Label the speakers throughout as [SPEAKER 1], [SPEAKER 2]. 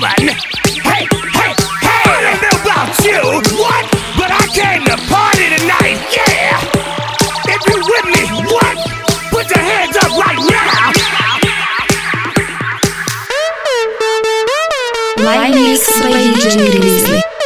[SPEAKER 1] And hey, hey, hey, I don't know about you, what? But I came to party tonight, yeah! If you with me, what? Put your hands up right now!
[SPEAKER 2] Live mix by DJ.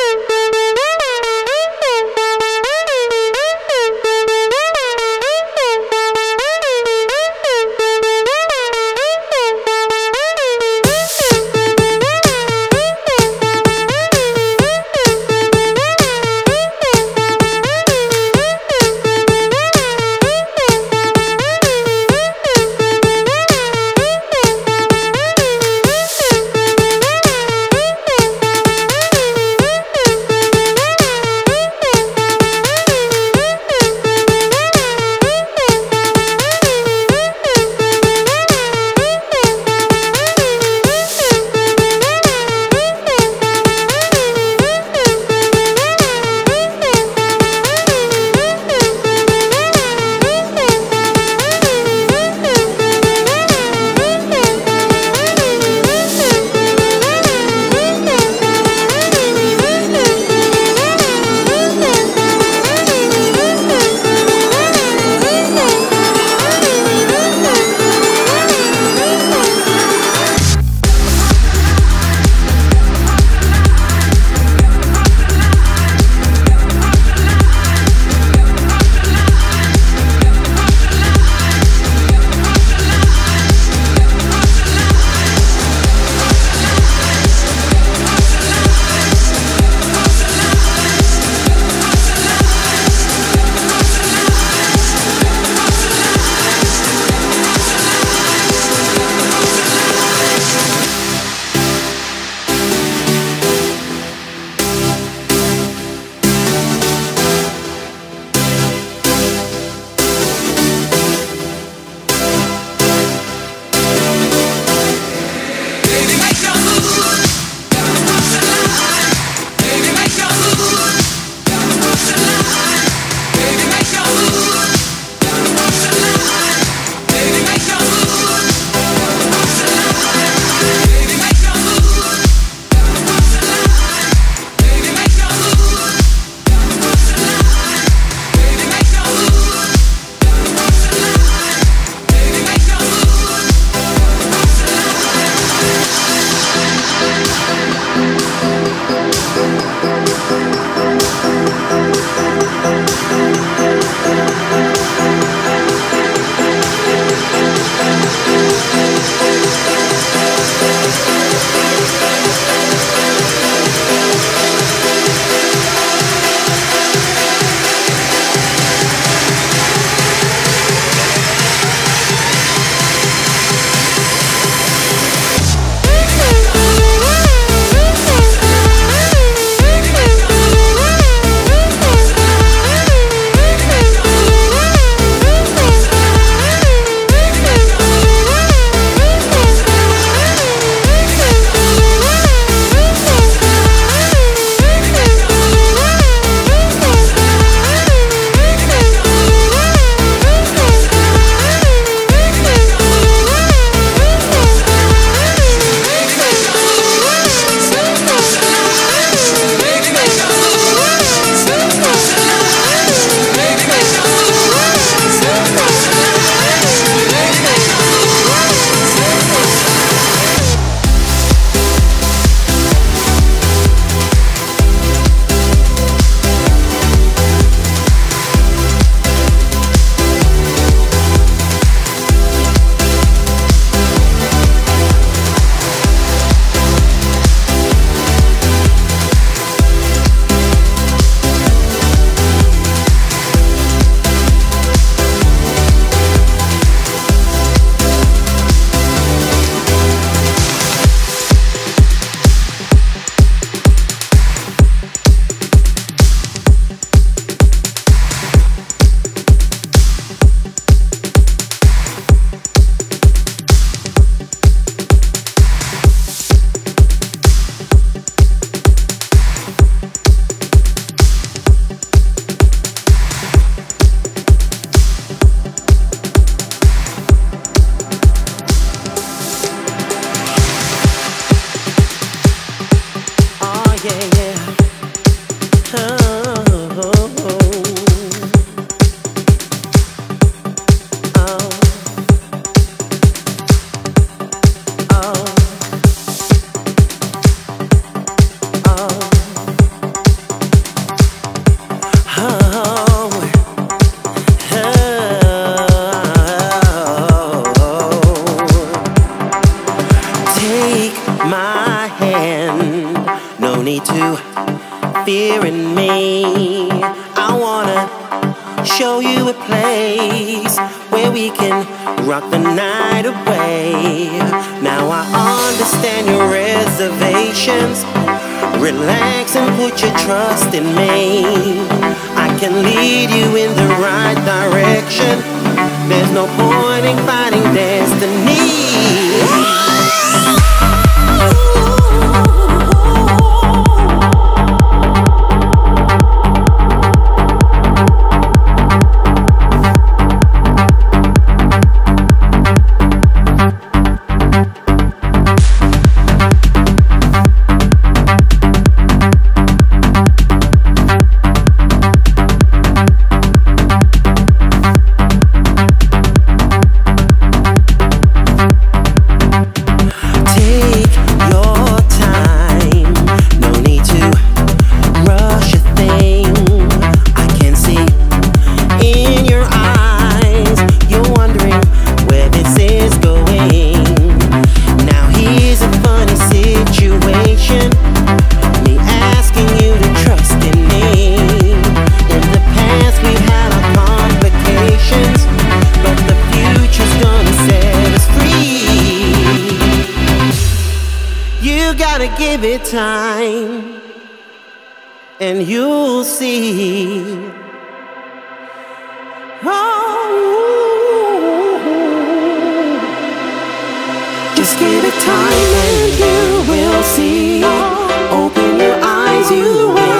[SPEAKER 3] give it time and you'll see. Oh, just give it time and you will see. Open your eyes, you will.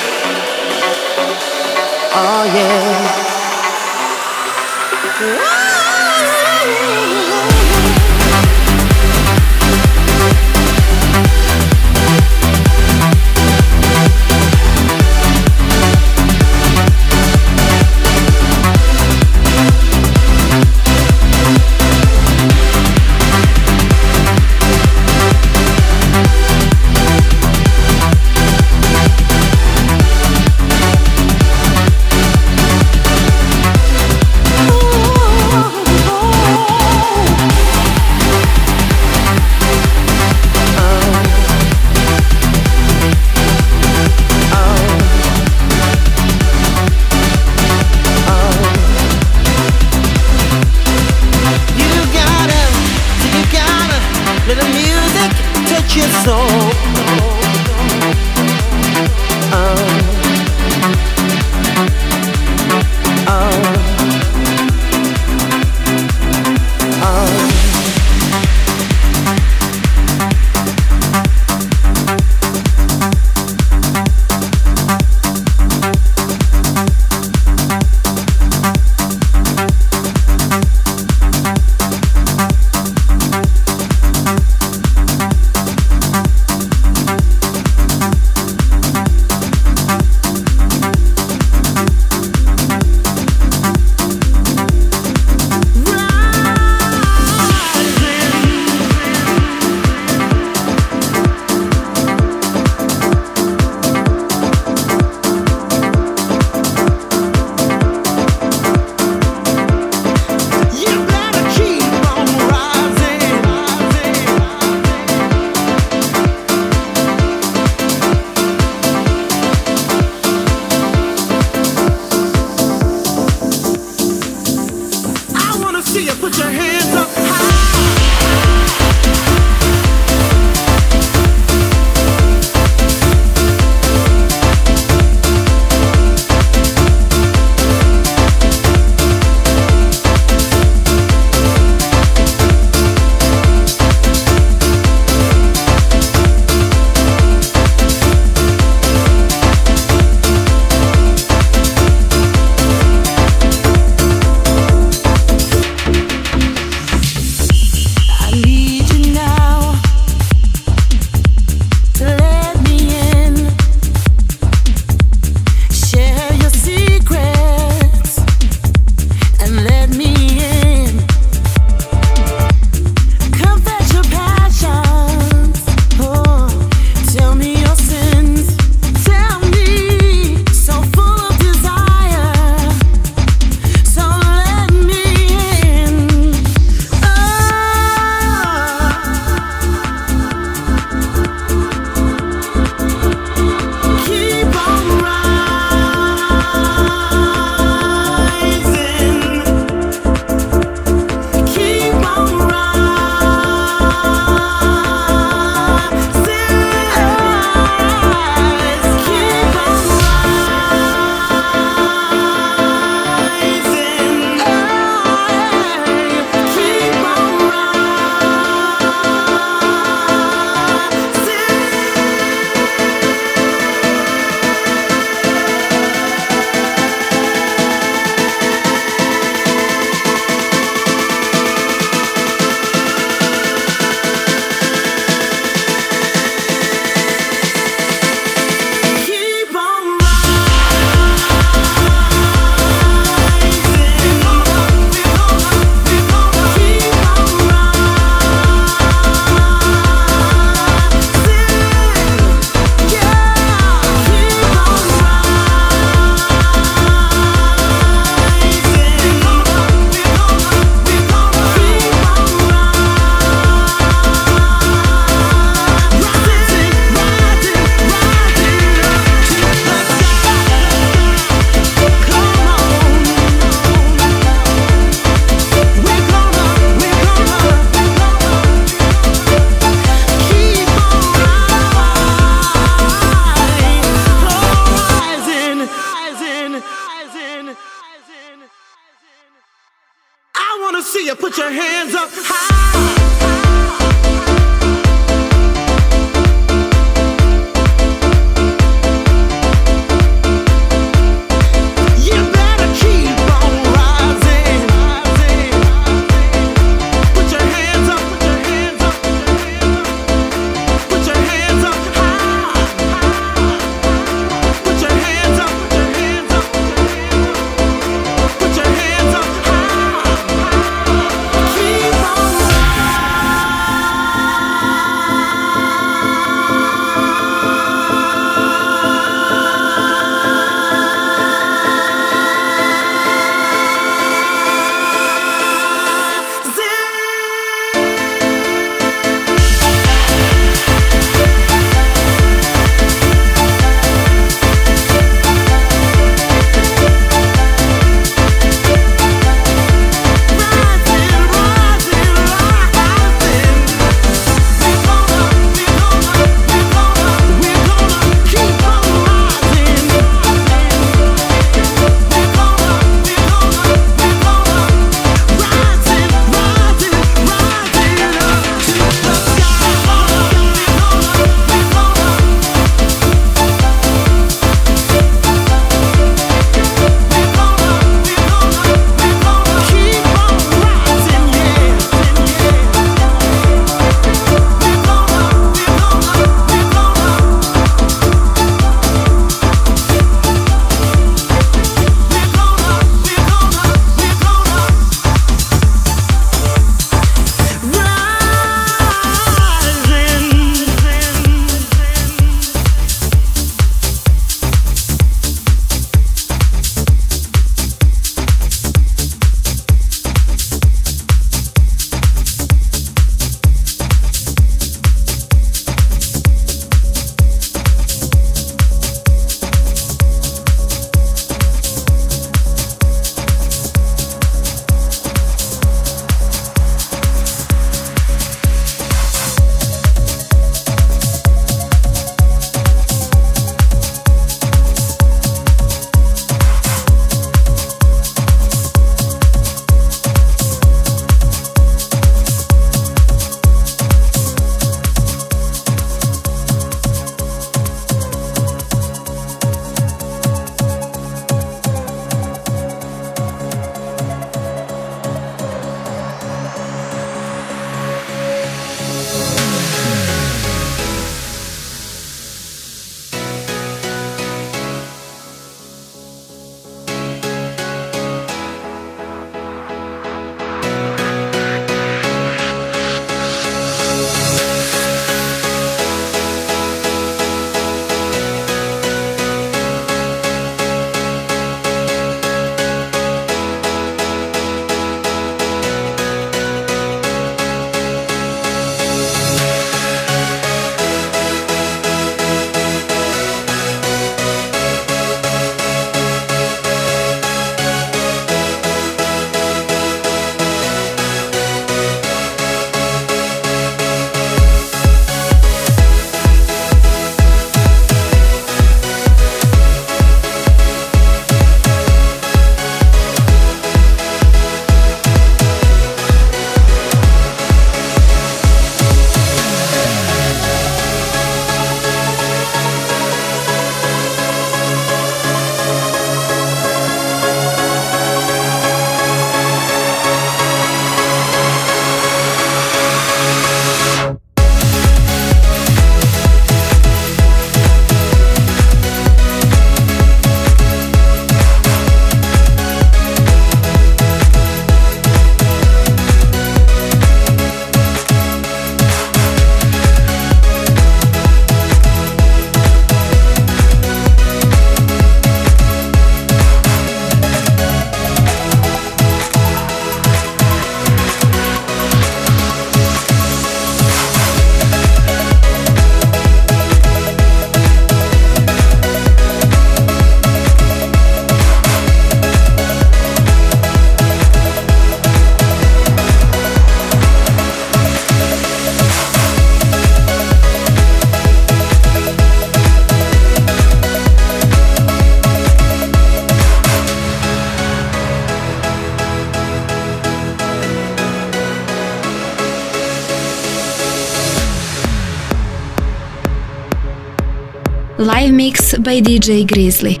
[SPEAKER 2] By DJ Grizzly.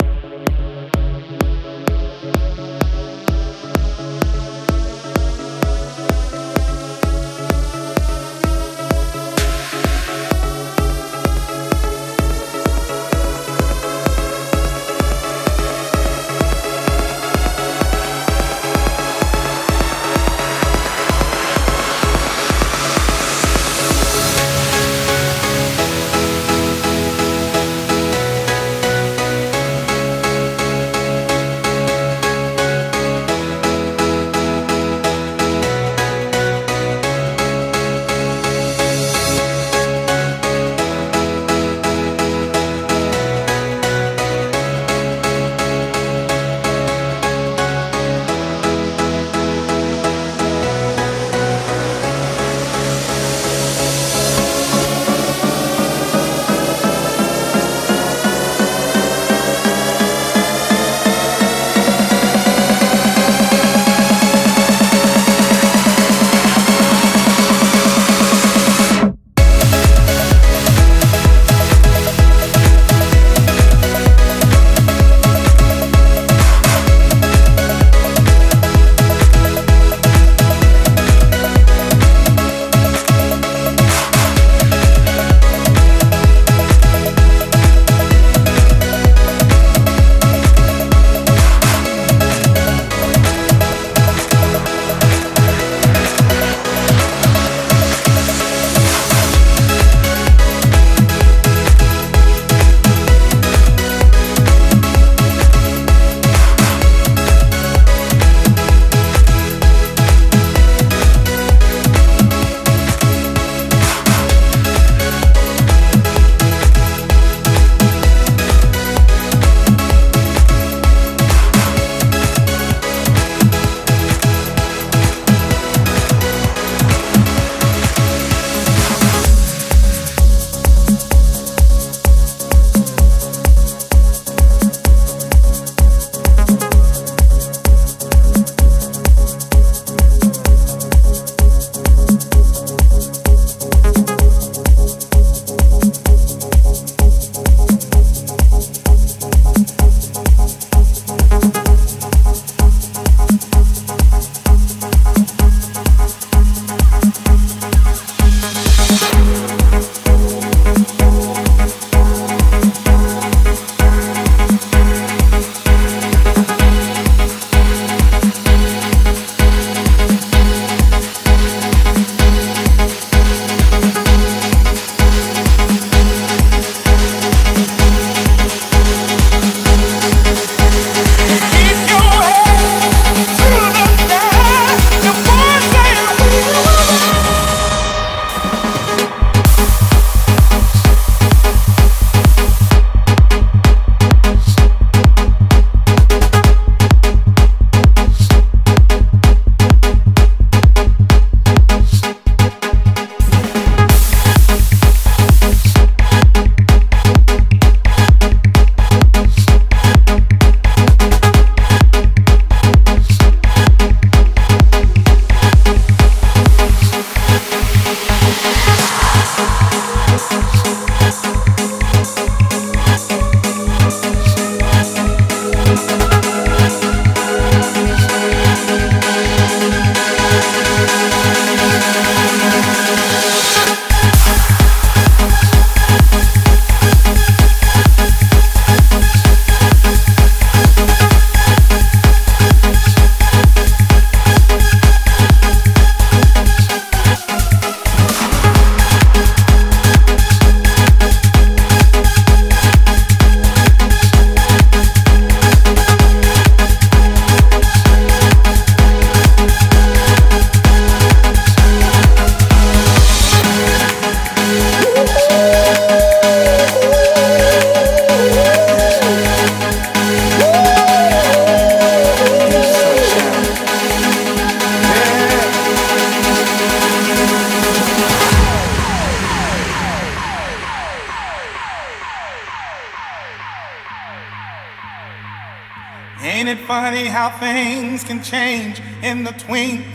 [SPEAKER 4] And the life we know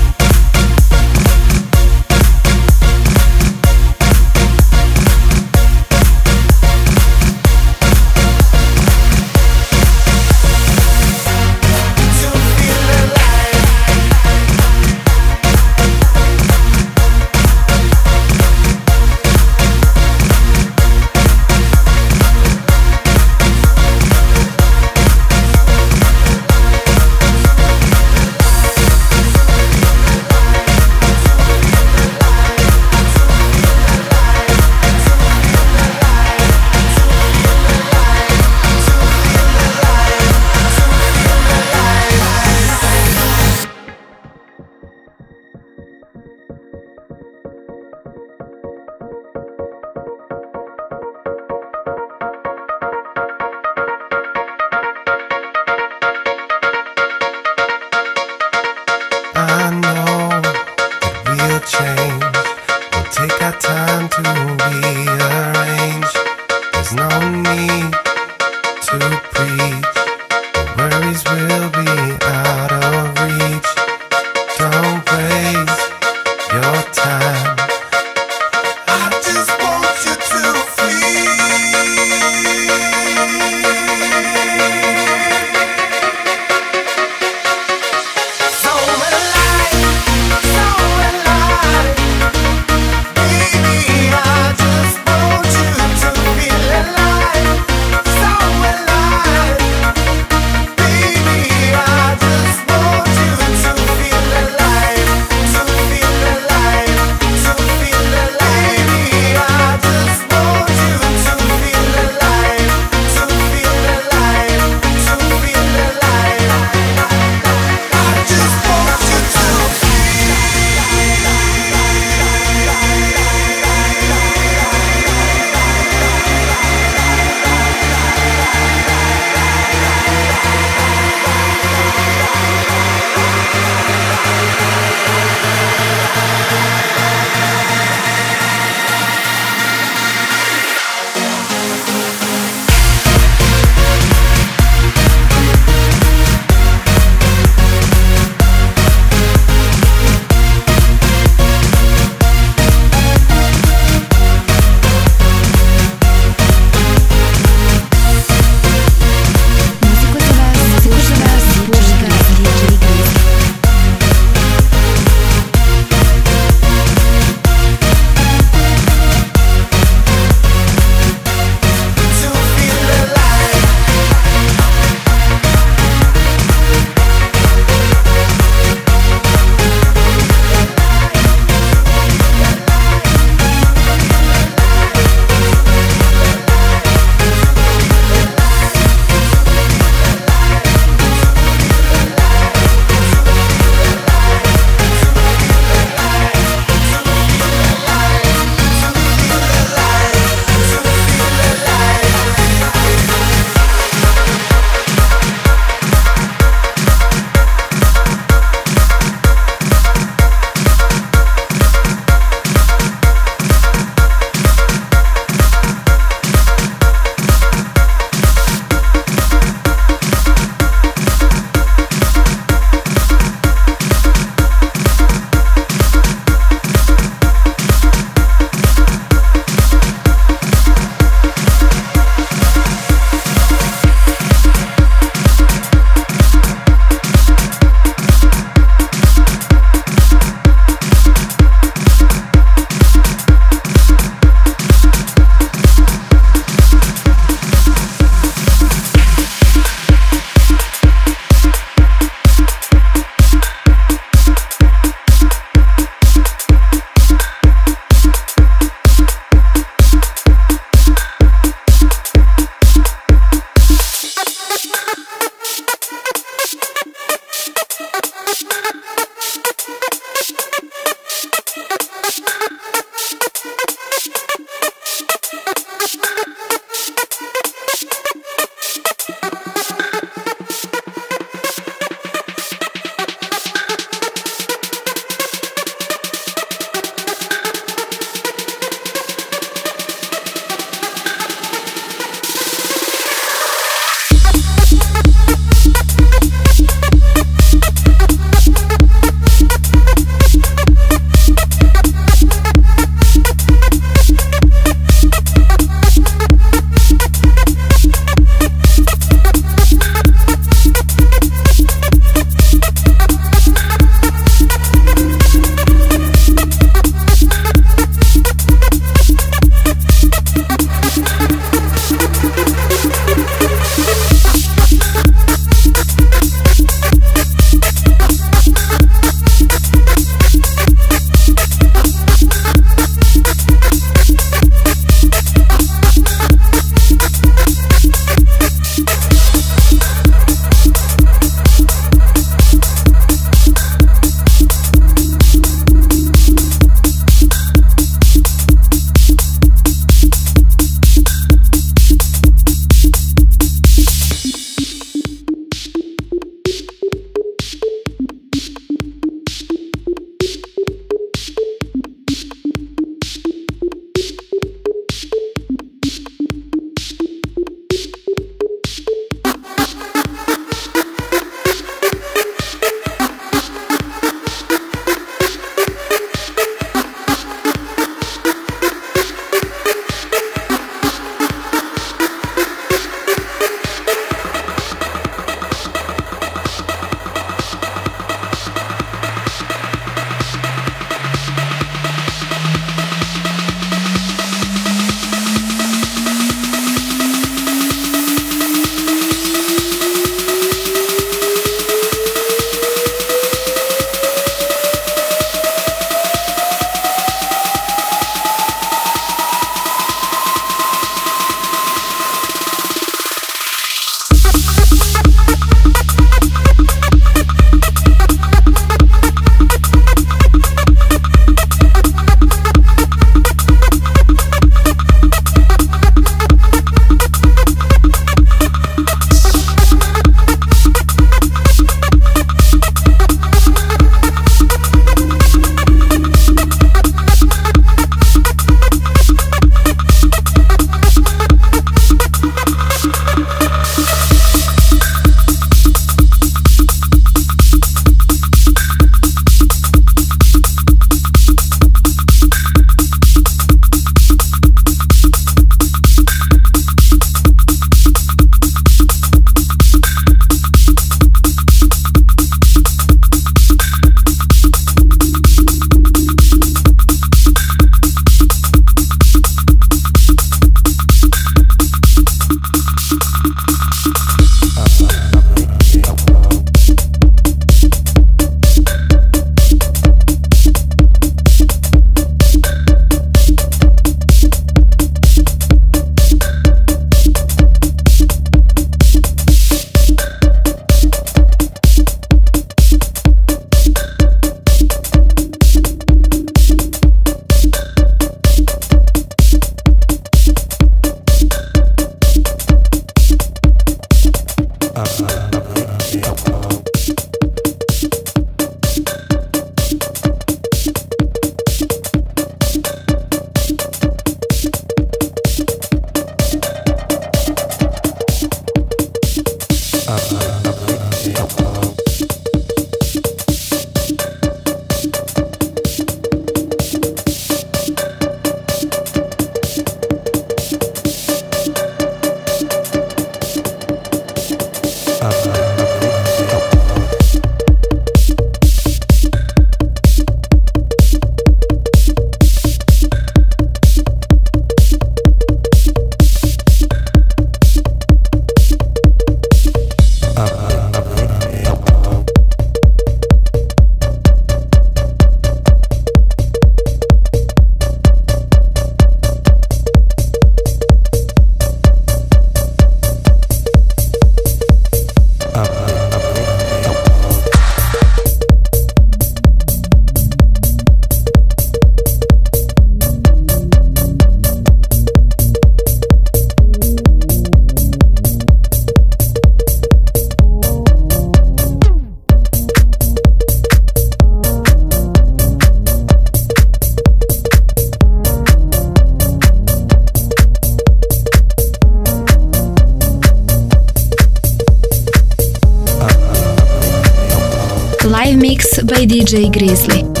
[SPEAKER 2] By DJ Grizzly.